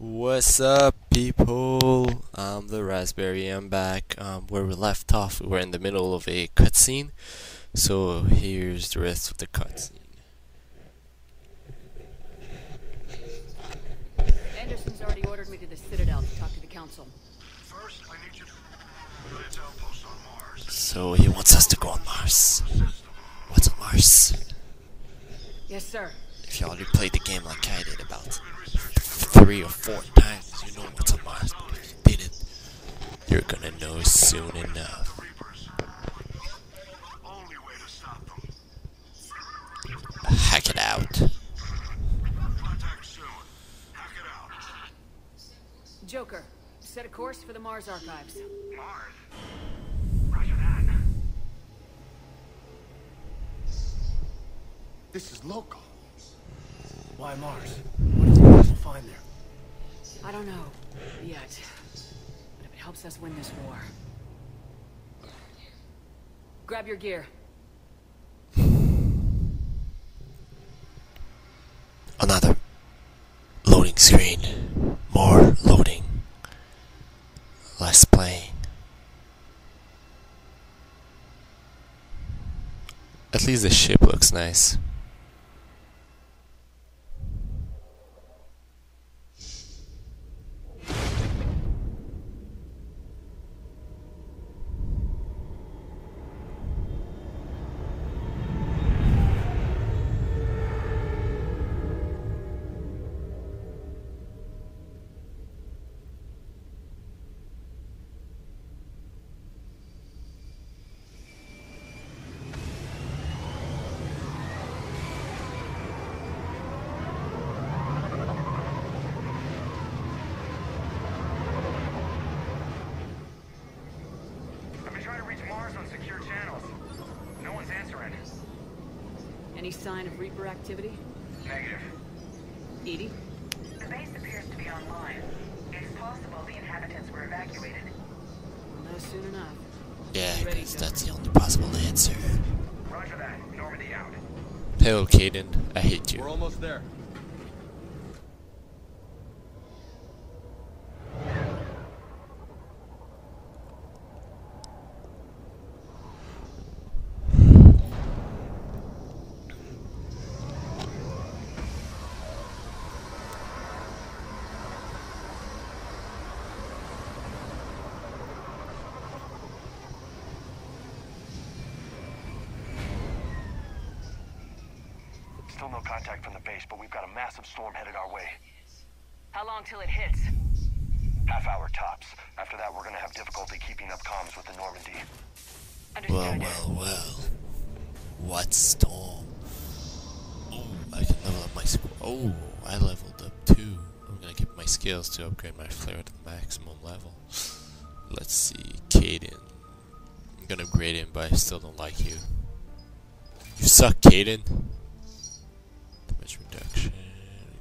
What's up, people? I'm the Raspberry. I'm back. Um, where we left off, we were in the middle of a cutscene. So here's the rest of the cutscene. Anderson's already ordered me to the Citadel to talk to the Council. First, I need you to United's outpost on Mars. So he wants us to go on Mars. What's on Mars? Yes, sir. If y'all already played the game like I did about three or four times, you know what's a Mars. But if you didn't, you're gonna know soon enough. Reapers. Only way to stop them. Hackett out. Contact soon. Hackett out. Joker, set a course for the Mars Archives. Mars. Roger that. This is local. Why Mars? What is it we'll find there? I don't know yet, but if it helps us win this war, grab your gear. Another loading screen. More loading. Less playing. At least the ship looks nice. Secure channels. No one's answering. Any sign of Reaper activity? Negative. EDI? The base appears to be online. It's possible the inhabitants were evacuated. We'll know soon enough. Yeah, because that's the only possible answer. Roger that. Normandy out. Hello, Kaidan. I hate you. We're almost there. Still no contact from the base, but we've got a massive storm headed our way. How long till it hits? Half hour tops. After that, we're gonna have difficulty keeping up comms with the Normandy. Well, Understood. well, well. What storm? Oh, I can level up my squ- Oh, I leveled up too. I'm gonna keep my skills to upgrade my flare to the maximum level. Let's see, Kaidan. I'm gonna upgrade him, but I still don't like you. You suck, Kaidan. Damage reduction.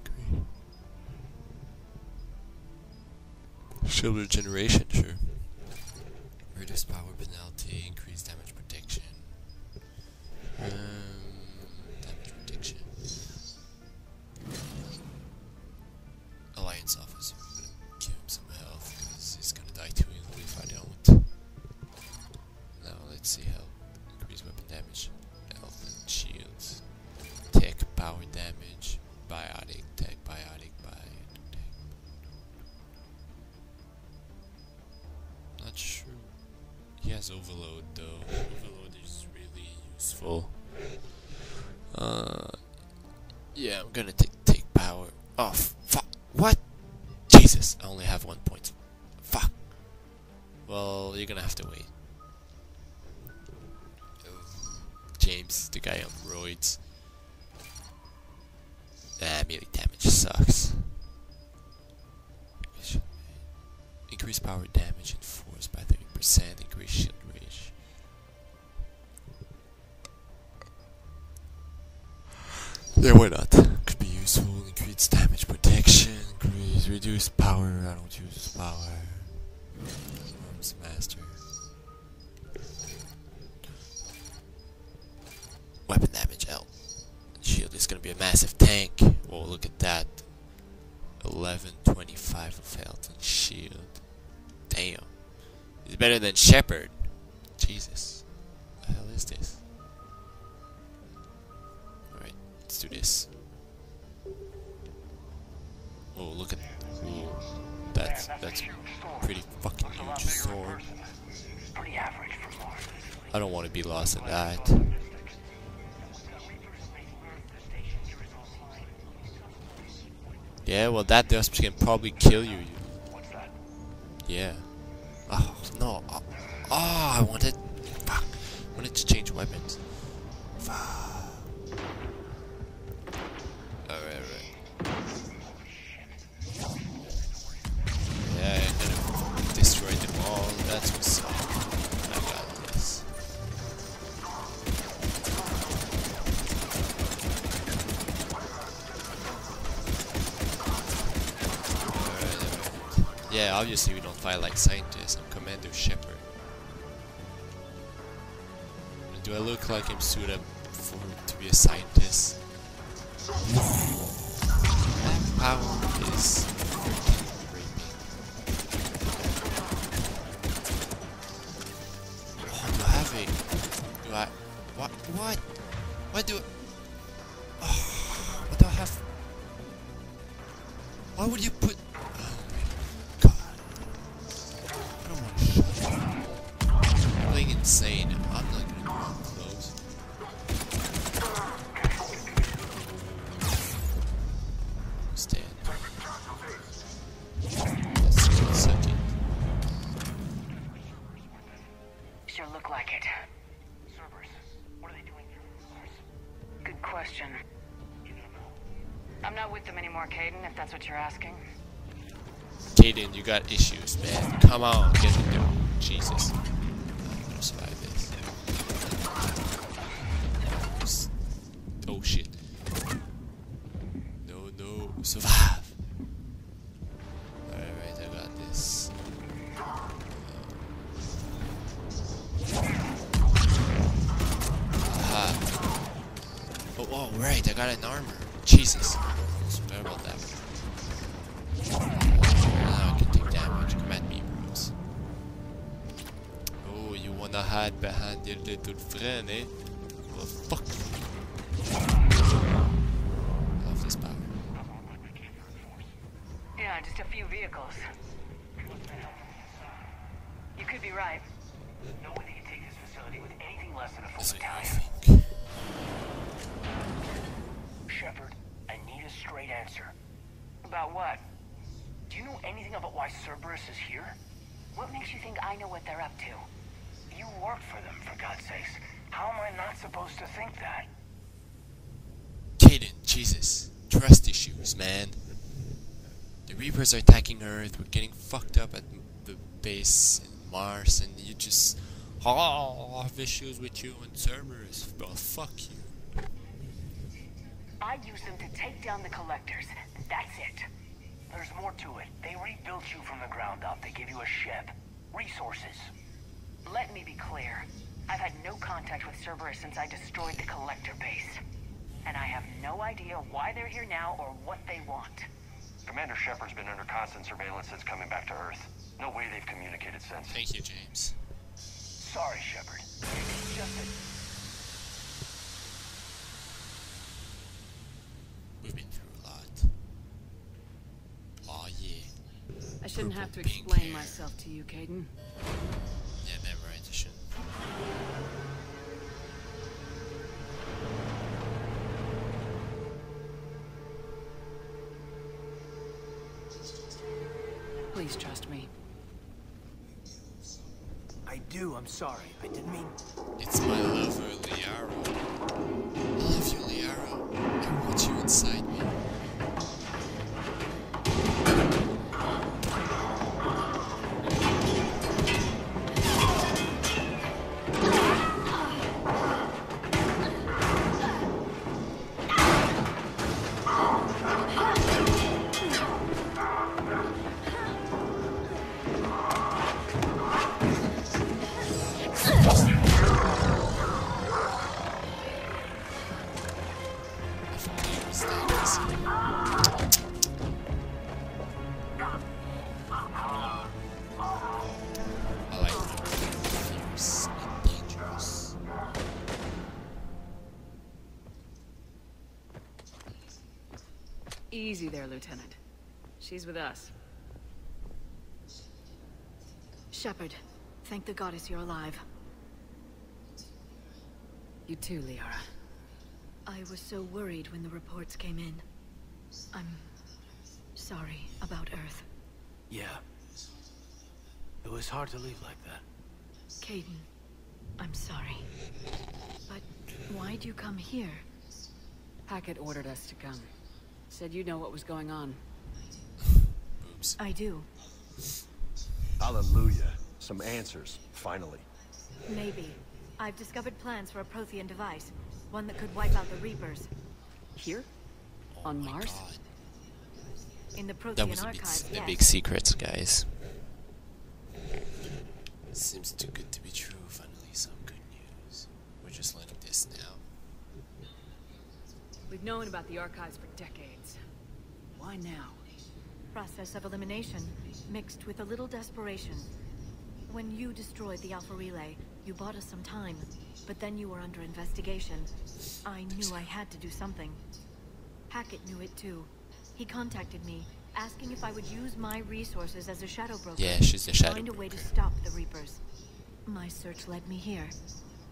Agree. Shield regeneration, sure. Reduce power penalty, increase damage protection. Um, damage protection. Alliance officer. I'm gonna give him some health because he's gonna die too easily if I don't. Now let's see how Increase weapon damage, health and shields. Power damage, biotic, tech, biotic, biotic. Not sure. He has overload though. Overload is really useful. Uh, yeah, I'm gonna take take power. Oh fuck! What? Jesus! I only have one point. Fuck. Well, you're gonna have to wait. James, the guy on roids. Ah, melee damage sucks. Increase power damage and force by 30%, increase shield range. Yeah, why not? Could be useful, increase damage protection, increase, reduce power, I don't use power. Arms master. Weapon damage L. Shield is gonna be a massive tank. Oh, look at that. 1125 of health and shield. Damn. It's better than Shepard. Jesus. What the hell is this? Alright, let's do this. Oh, look at Ooh, that's that's pretty fucking huge sword. Pretty average for Mars. I don't want to be lost in that. Yeah, well that dust can probably kill you. you. What's that? Yeah. Oh no. Oh, oh, I wanted. Fuck. I wanted to change weapons. Fuck. Obviously we don't fight like scientists. I'm Commander Shepard. Do I look like I'm suited up for to be a scientist? That power is freaking. Oh, do I have a? Do I? What? What? Why do? Oh, what do I have? Why would you put? Insane. I'm not gonna go close. Stand. That's really sucky. Sure look like it. Cerberus. What are they doing here? Good question. You don't know. I'm not with them anymore, Kaidan, if that's what you're asking. Kaidan, you got issues, man. Come on, get in there. Jesus. Wanna hide behind your little friend, eh? Well, fuck. Off this power. Yeah, just a few vehicles. You could be right. No way can take this facility with anything less than a full battalion. Shepard, I need a straight answer. About what? Do you know anything about why Cerberus is here? What makes you think I know what they're up to? You work for them, for God's sakes. How am I not supposed to think that? Kaidan, Jesus. Trust issues, man. The Reapers are attacking Earth. We're getting fucked up at the base in Mars, and you just. Oh, I have issues with you and Cerberus. Well, fuck you. I use them to take down the collectors. That's it. There's more to it. They rebuilt you from the ground up. They gave you a ship. Resources. Let me be clear. I've had no contact with Cerberus since I destroyed the collector base. And I have no idea why they're here now or what they want. Commander Shepard's been under constant surveillance since coming back to Earth. No way they've communicated since. Thank you, James. Sorry, Shepard. It's just that We've been through a lot. Oh yeah. I shouldn't have to explain hair. myself to you, Kaidan. Sorry. I didn't mean... Easy there, Lieutenant. She's with us. Shepard, thank the goddess you're alive. You too, Liara. I was so worried when the reports came in. I'm sorry about Earth. Yeah. It was hard to leave like that. Kaidan, I'm sorry. But why'd you come here? Hackett ordered us to come. Said you know what was going on. Boobs. I do. Hallelujah. Some answers, finally. Maybe. I've discovered plans for a Prothean device. One that could wipe out the Reapers. Here? Oh On Mars? God. In the That Prothean was a big, archives, a yes. big secret, guys. Seems too good to be true. Finally, some good news. We're just learning this now. We've known about the archives for decades. Why now? Process of elimination, mixed with a little desperation. When you destroyed the Alpha Relay, you bought us some time. But then you were under investigation. I knew I had to do something. Hackett knew it too. He contacted me, asking if I would use my resources as a shadow broker. Yeah, she's the to shadow Find a way to stop the Reapers. My search led me here.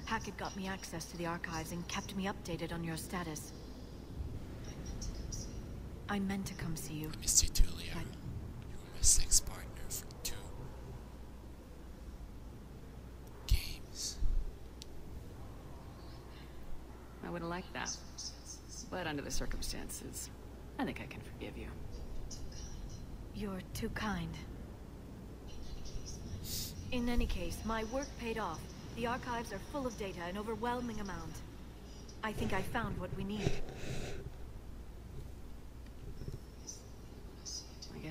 Hackett got me access to the archives and kept me updated on your status. I meant to come see you. I missed you too, But- You were my sex partner for two games. I would have liked that. But under the circumstances, I think I can forgive you. You're too kind. In any case, my work paid off. The archives are full of data, an overwhelming amount. I think I found what we need.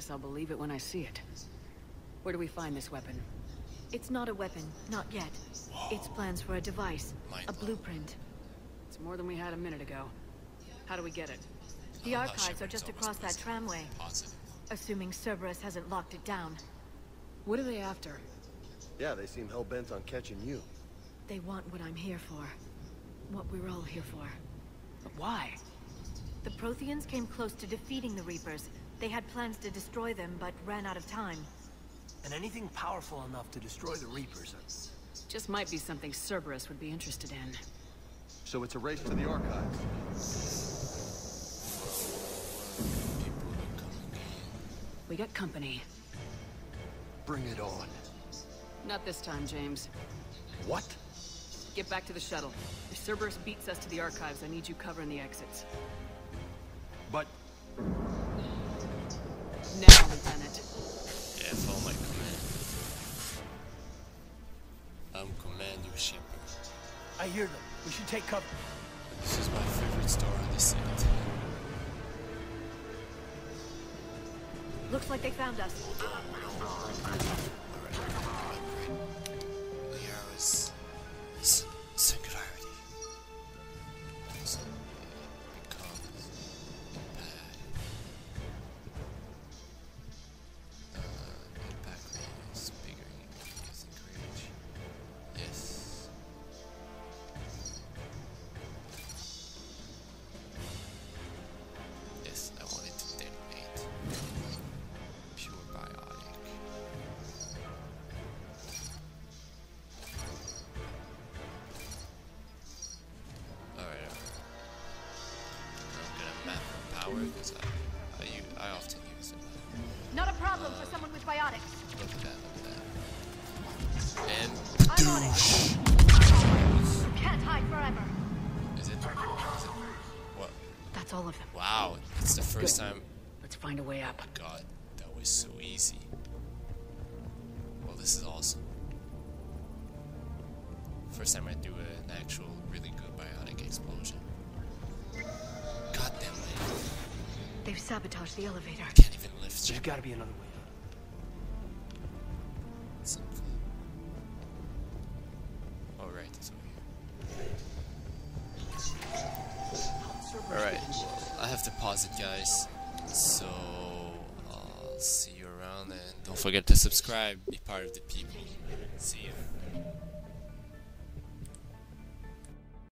Guess I'll believe it when I see it. Where do we find this weapon? It's not a weapon, not yet. It's plans for a device, Mind a blown. blueprint. It's more than we had a minute ago. How do we get it? The Oh, archives are just across that tramway, Positive. assuming Cerberus hasn't locked it down. What are they after? Yeah, they seem hell-bent on catching you. They want what I'm here for. What we're all here for. But why? The Protheans came close to defeating the Reapers. They had plans to destroy them, but ran out of time. And anything powerful enough to destroy the Reapers. Just might be something Cerberus would be interested in. So it's a race to the archives. People are coming in. We got company. Bring it on. Not this time, James. What? Get back to the shuttle. If Cerberus beats us to the archives, I need you covering the exits. But I hear them. We should take cover. This is my favorite store in the city. Looks like they found us. Map power because I, I, u- I often use it. Not a problem for someone with biotics. Look at that, look at that. And I'm on it. douche! Can't hide forever. Is it? Is it? What? That's all of them. Wow, it's the first time. Let's find a way up. God, that was so easy. Well, this is awesome. First time I do an actual really good biotic explosion. They've sabotaged the elevator. I can't even lift There's shit. gotta be another way. Something. Oh, right, it's over here. Alright, well, I have to pause it, guys. So, I'll see you around, and don't forget to subscribe, be part of the people. See you.